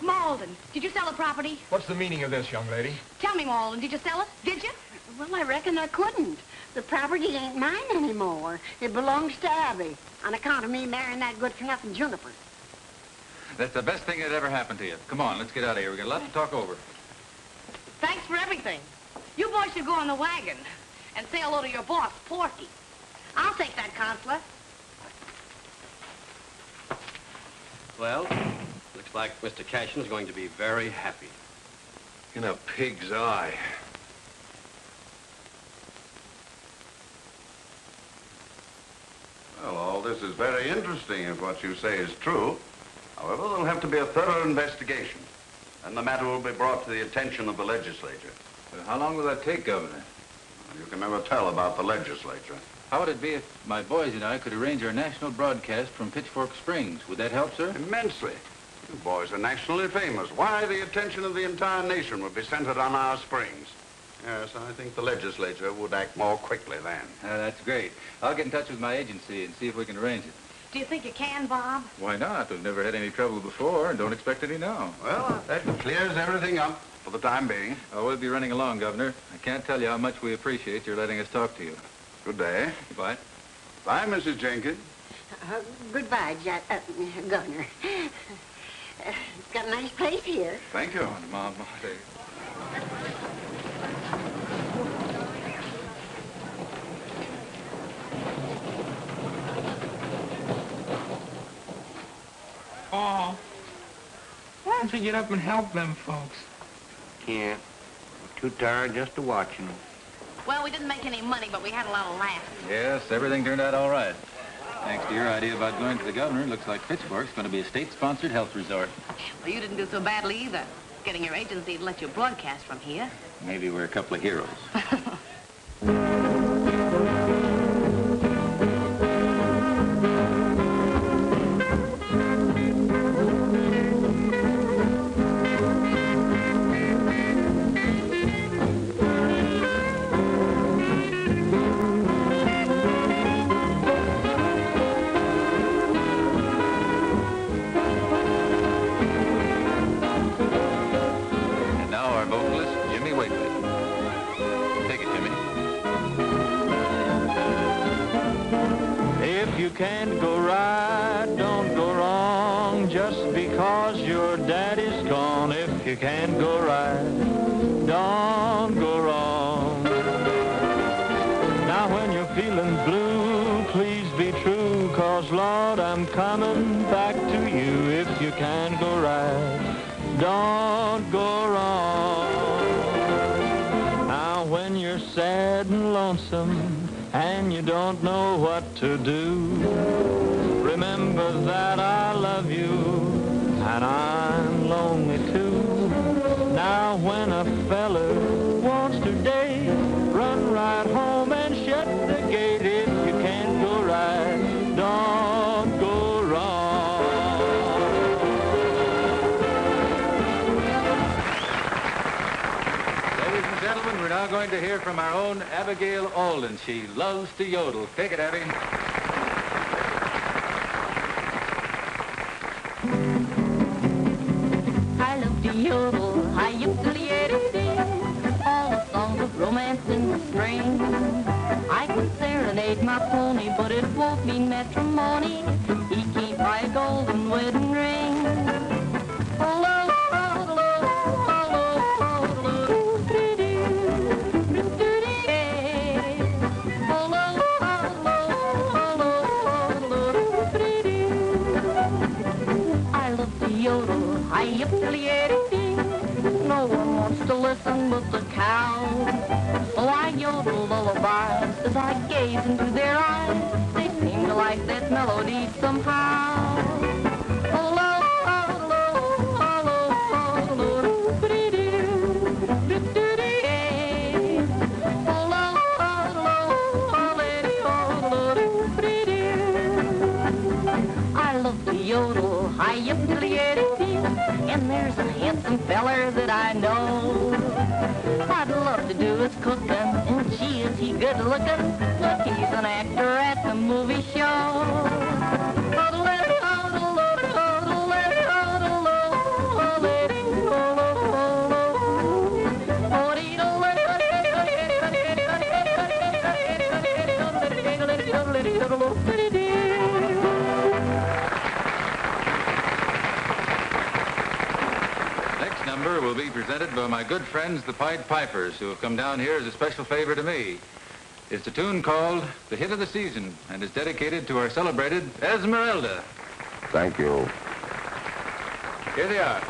S7: Malden, did you sell the property?
S27: What's the meaning of this, young lady?
S7: Tell me, Malden, did you sell it? Did you?
S2: Well, I reckon I couldn't. The property ain't mine anymore. It belongs to Abby, on account of me marrying that good-for-nothing Juniper.
S6: That's the best thing that ever happened to you. Come on, let's get out of here. we got a lot to talk over.
S7: Thanks for everything. You boys should go on the wagon and say hello to your boss, Porky. I'll take that, Consular.
S10: Well, looks like Mr. Cashin's going to be very happy.
S13: In a pig's eye.
S28: Well, all this is very interesting if what you say is true. However, there'll have to be a thorough investigation. And the matter will be brought to the attention of the legislature.
S6: how long will that take, Governor?
S28: You can never tell about the legislature.
S6: How would it be if my boys and I could arrange our national broadcast from Pitchfork Springs? Would that help, sir?
S28: Immensely. You boys are nationally famous. Why, the attention of the entire nation would be centered on our springs. Yes, I think the legislature would act more quickly then.
S6: Uh, that's great. I'll get in touch with my agency and see if we can arrange it.
S7: Do you think you can, Bob?
S6: Why not? We've never had any trouble before and don't expect any now.
S28: Well, that clears everything up for the time being.
S6: Oh, we'll be running along, Governor. I can't tell you how much we appreciate your letting us talk to you.
S28: Good day.
S6: Goodbye.
S28: Bye, Mrs. Jenkins.
S2: Uh, goodbye, Jack, uh, Governor. Uh, it's got a nice place here.
S28: Thank you.
S6: Mom,
S4: Oh. Why don't you get up and help them folks?
S3: Can't. I'm too tired just to watching them.
S7: Well, we didn't make any money, but we had a lot of laughs.
S6: Yes, everything turned out all right. Thanks to your idea about going to the governor, it looks like Pitchfork's going to be a state-sponsored health resort.
S7: Well, you didn't do so badly either. Getting your agency to let you broadcast from here.
S6: Maybe we're a couple of heroes. from our own Abigail Alden. She loves to yodel. Take it, Abby.
S14: I love to yodel, to all the songs of romance in the string. I could serenade my pony, but it won't mean matrimony. Gaze into their eyes. They seem to like that melody somehow. I love to yodel, I yip and there's a handsome feller that I know. I'd love to do his cooking, and gee, is he good looking? He's an actor at the movie show.
S20: will be presented by my good friends, the Pied Pipers, who have come down here as a special favor to me. It's a tune called The Hit of the Season and is dedicated to our celebrated Esmeralda.
S6: Thank you.
S20: Here they are.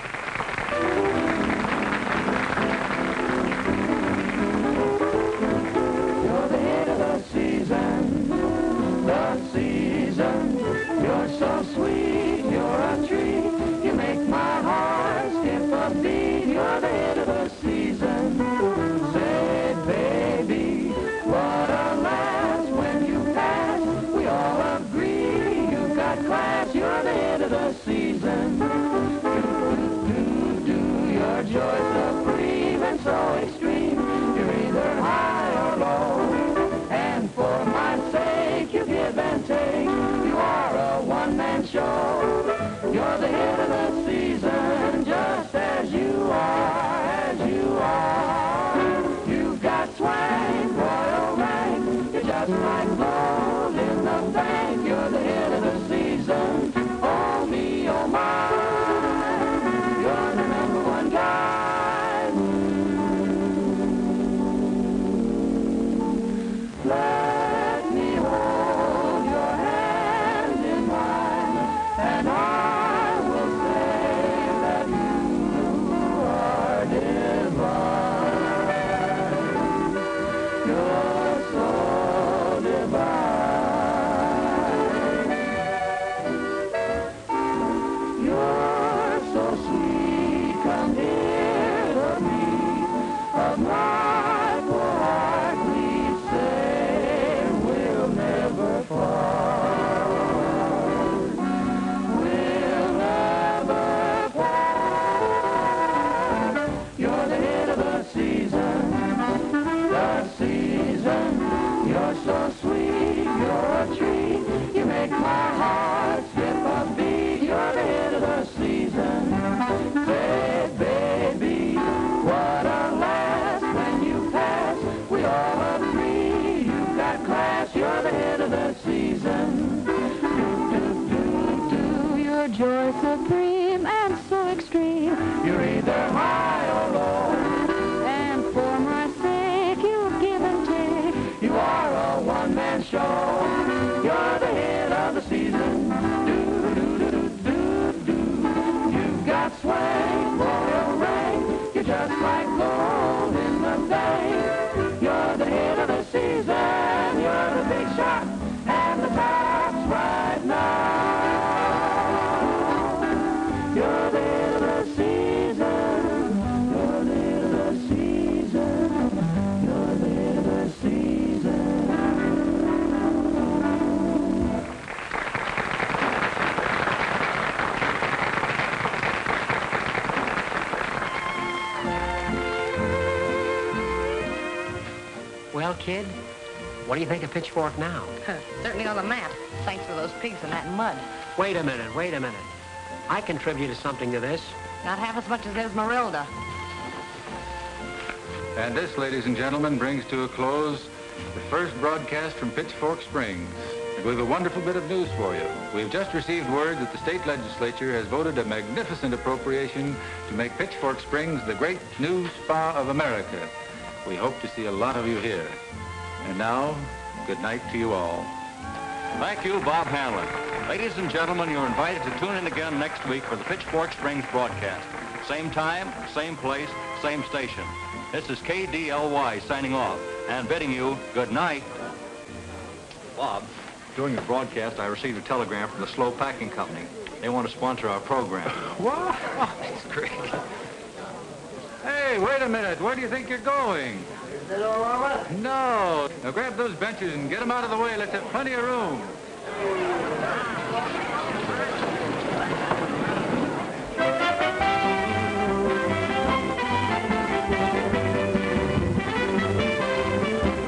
S1: You're just like gold in the bank.
S5: Kid, what do you think of Pitchfork now?
S7: Certainly on the map, thanks to those pigs in that mud.
S5: Wait a minute, wait a minute. I contributed something to this.
S7: Not half as much as Esmeralda.
S20: And this, ladies and gentlemen, brings to a close the first broadcast from Pitchfork Springs. And We have a wonderful bit of news for you. We've just received word that the state legislature has voted a magnificent appropriation to make Pitchfork Springs the great new spa of America. We hope to see a lot of you here. And now, good night to you all.
S9: Thank you, Bob Hamline. Ladies and gentlemen, you're invited to tune in again next week for the Pitchfork Springs broadcast. Same time, same place, same station. This is KDLY signing off and bidding you good night.
S15: Bob, during the broadcast, I received a telegram from the Slow Packing Company. They want to sponsor our program.
S20: What? Oh, That's great. Hey, wait a minute. Where do you think you're going? Is it all over? No. Now grab those benches and get them out of the way. Let's have plenty of room.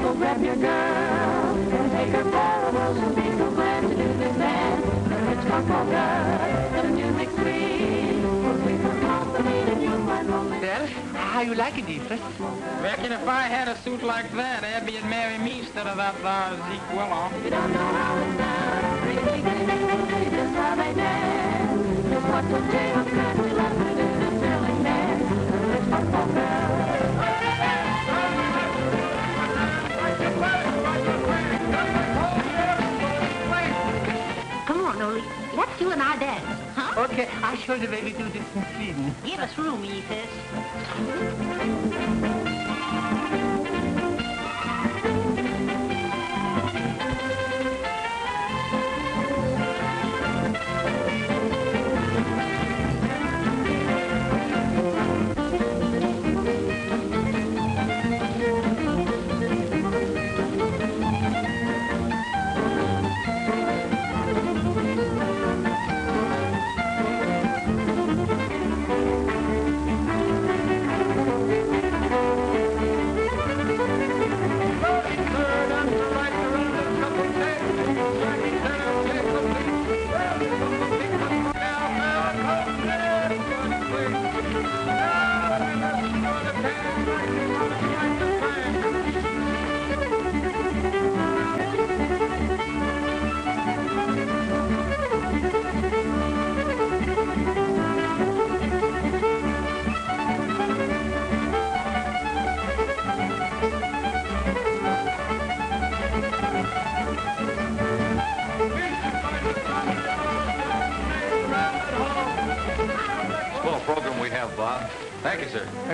S1: Go grab your girl and take her for a waltz and be so glad to do this dance. The Hitchcock polka, you
S29: like it, Evelyn.
S4: Reckon if I had a suit like that, Abby would marry me instead of that uh, Zeke Willow.
S1: You don't know how we love it in the Come on, Ollie. Let's do an I dance showed the way we do this in Sweden.
S25: Give us room,
S6: Efus.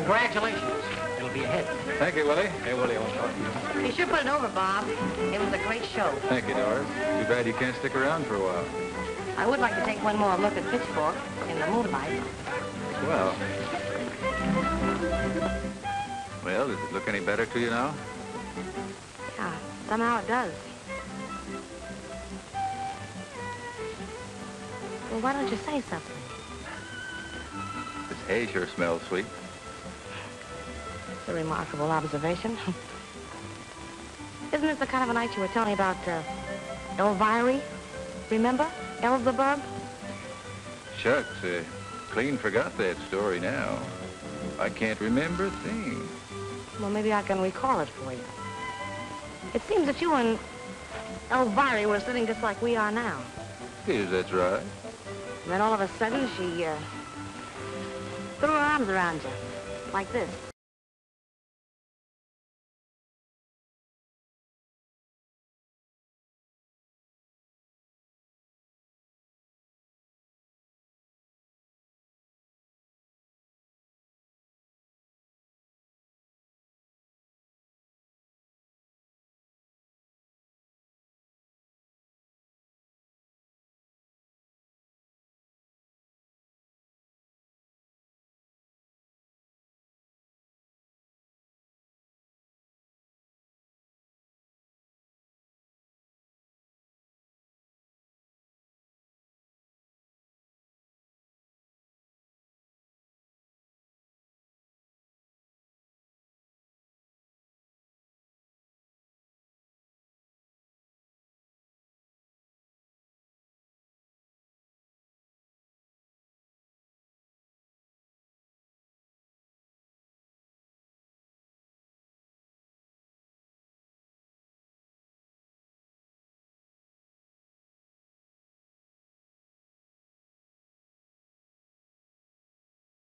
S5: Congratulations. It'll be a hit.
S6: Thank you, Willie. Hey, Willie, I want to talk to you.
S7: You sure put it over, Bob. It was a great show.
S6: Thank you, Doris. Too bad you can't stick around for a while.
S7: I would like to take one more look at Pitchfork in the moonlight.
S6: Well. Well, does it look any better to you now?
S7: Yeah, somehow it does. Well, why don't you say something?
S6: This hay sure smells sweet.
S7: It's a remarkable observation. Isn't this the kind of a night you were telling me about uh, Elvira? Remember? Elzebub?
S6: Shucks, uh, clean forgot that story now. I can't remember a thing.
S7: Well, maybe I can recall it for you. It seems that you and Elvira were sitting just like we are now.
S6: Yes, that's right.
S7: And then all of a sudden, she uh, threw her arms around you, like this.